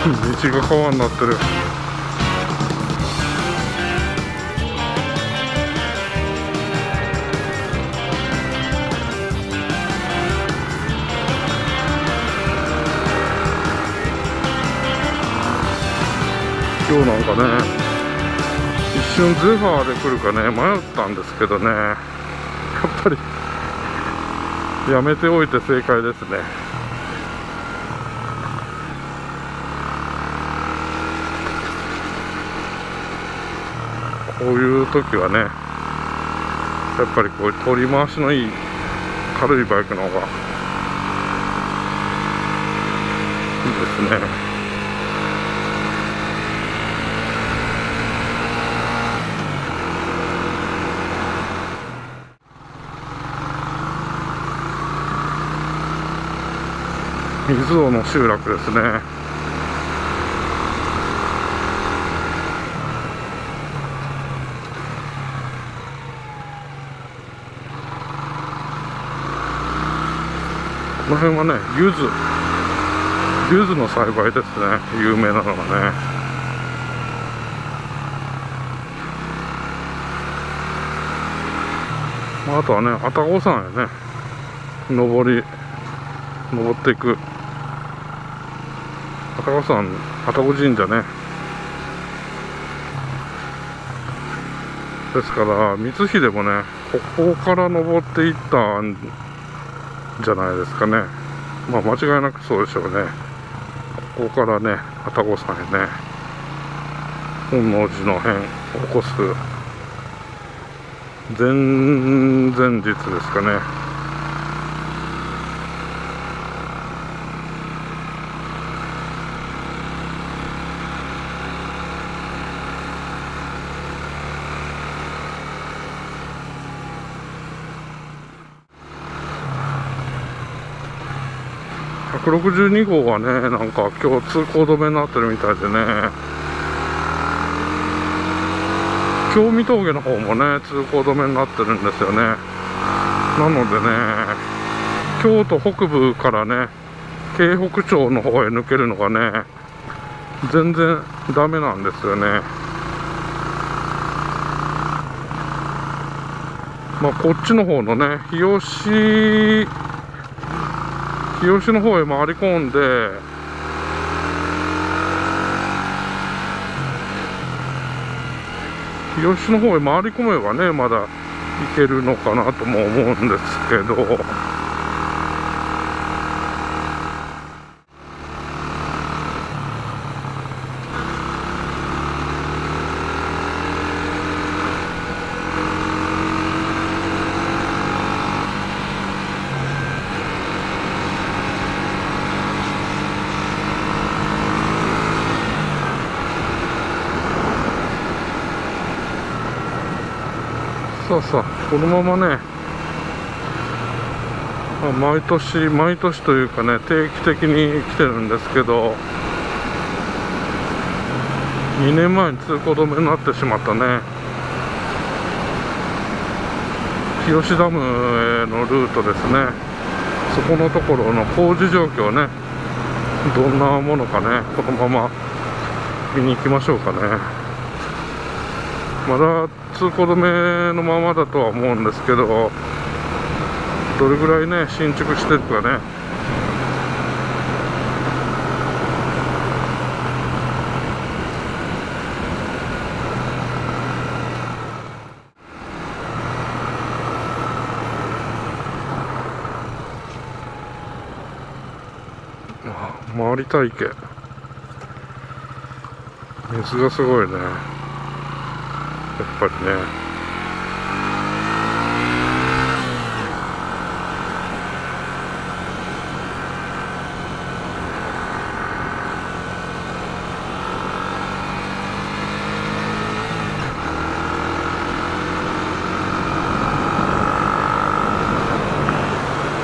道が川になってる今日なんかね一瞬ゼファーで来るかね迷ったんですけどね。やっぱりやめておいて正解ですね。こういう時はねやっぱりこう取り回しのいい軽いバイクの方がいいですね。水尾の集落ですね。この辺はね柚子。柚子の栽培ですね。有名なのがね。あ、とはね愛宕山へね。登り登っていく。愛宕山愛宕神社ね。ですから光秀もねここから登っていったじゃないですかね。まあ間違いなくそうでしょうね。ここからね愛宕山へね本能寺の変起こす前々日ですかね。162号はね、なんか今日通行止めになってるみたいでね、京見峠の方もね、通行止めになってるんですよね。なのでね、京都北部からね、京北町の方へ抜けるのがね、全然ダメなんですよね。まあ、こっちの方のね、日吉日吉の方へ回り込んで日吉の方へ回り込めばねまだ行けるのかなとも思うんですけど。さあさあこのままね。毎年毎年というかね定期的に来てるんですけど2年前に通行止めになってしまったね。日吉ダムへのルートですね。そこのところの工事状況ね。どんなものかね。このまま見に行きましょうかね。まだ通行止めのままだとは思うんですけどどれぐらいね新築してるかね。回りたいけ。水がすごいね。ぱりね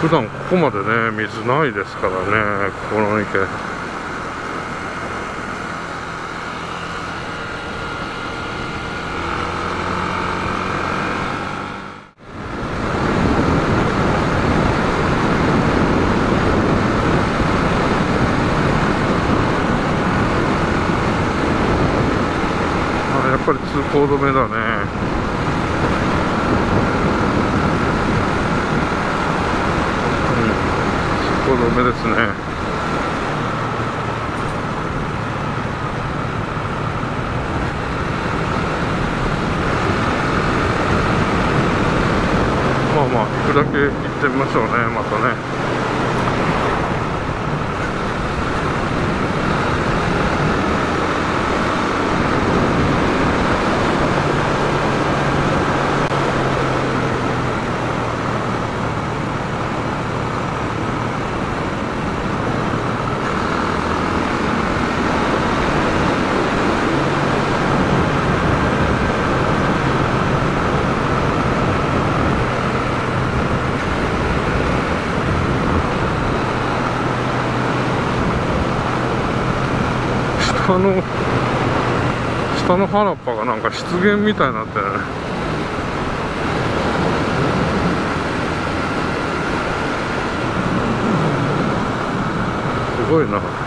普段ここまでね水ないですからねこの池。かり通行止めだね。通行止めですね。まあまあ行くだけ行ってみましょうねまたね。下の下の原っぱがなんか湿原みたいになってる。すごいな。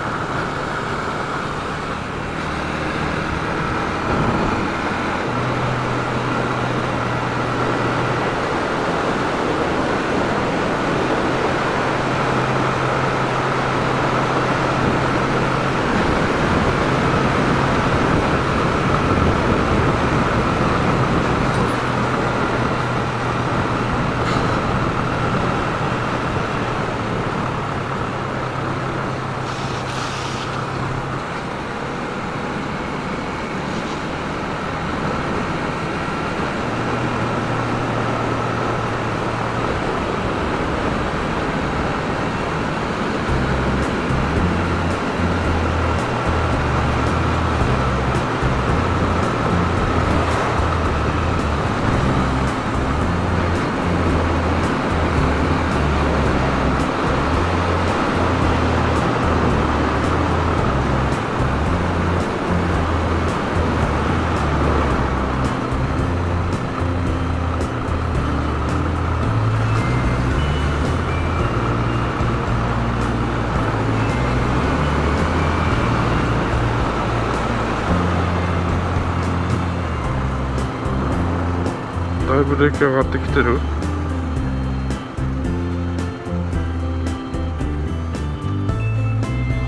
だいぶ出来上がってきてる？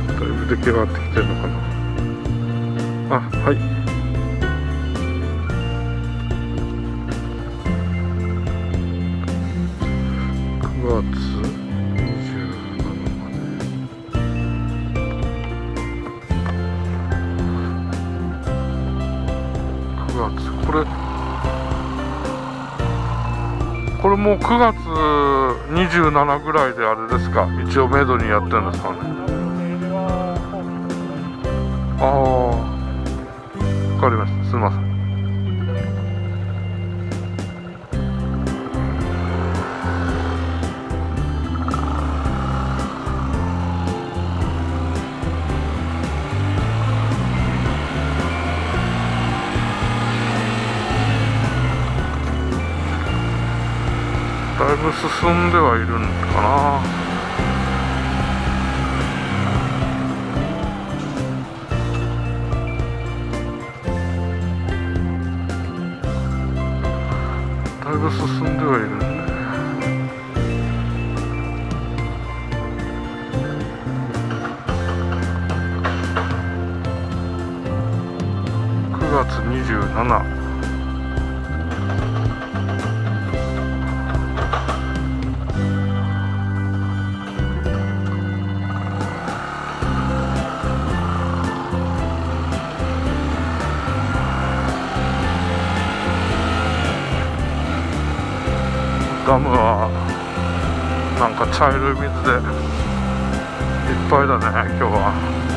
だいぶ出来上がってきてるのかな？あはい。9月もう9月27ぐらいであれですか。一応メドにやってるんですかね。ああ分かりました。すみません。だいぶ進んではいるんかな。だいぶ進んではいるんで9月27ダムはなんか茶色い水でいっぱいだね今日は。